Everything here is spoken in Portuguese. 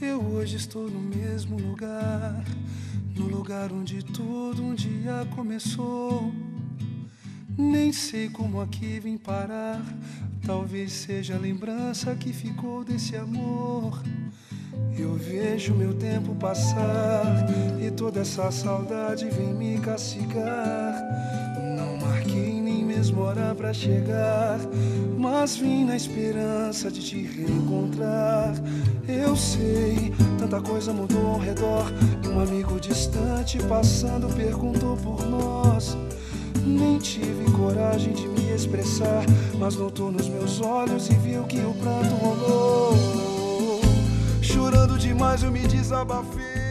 Eu hoje estou no mesmo lugar, no lugar onde tudo um dia começou. Nem sei como aqui vim parar, talvez seja a lembrança que ficou desse amor. Eu vejo meu tempo passar e toda essa saudade vem me castigar. Não marquei nem mesmo hora pra chegar, mas vim na esperança de te reencontrar. Sei, tanta coisa mudou ao redor. E um amigo distante passando perguntou por nós. Nem tive coragem de me expressar, mas notou nos meus olhos e viu que o pranto rolou. Chorando demais eu me desabafei.